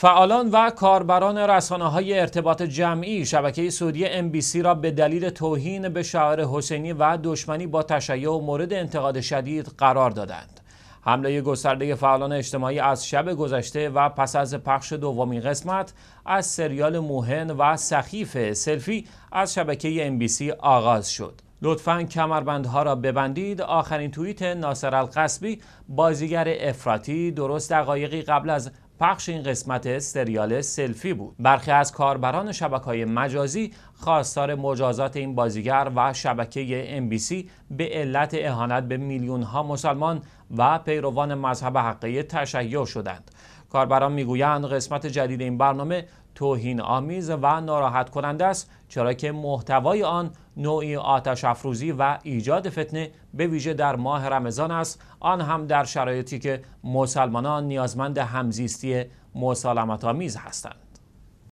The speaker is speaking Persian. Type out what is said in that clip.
فعالان و کاربران رسانه های ارتباط جمعی شبکه سعودی سی را به دلیل توهین به شعار حسینی و دشمنی با تشیع و مورد انتقاد شدید قرار دادند. حمله گسترده فعالان اجتماعی از شب گذشته و پس از پخش دومین قسمت از سریال موهن و سخیف سلفی از شبکه سی آغاز شد. لطفا کمربندها را ببندید آخرین توییت ناصر القصبی بازیگر افراطی درست دقایقی قبل از پخش این قسمت سریال سلفی بود. برخی از کاربران شبکه های مجازی خواستار مجازات این بازیگر و شبکه MBC به علت اهانت به میلیون ها مسلمان و پیروان مذهب حقه تشیع شدند. کاربران می‌گویند قسمت جدید این برنامه توهین آمیز و ناراحت کننده است چرا که محتوای آن نوعی آتش افروزی و ایجاد فتنه به ویژه در ماه رمضان است. آن هم در شرایطی که مسلمانان نیازمند همزیستی مسالمت آمیز هستند.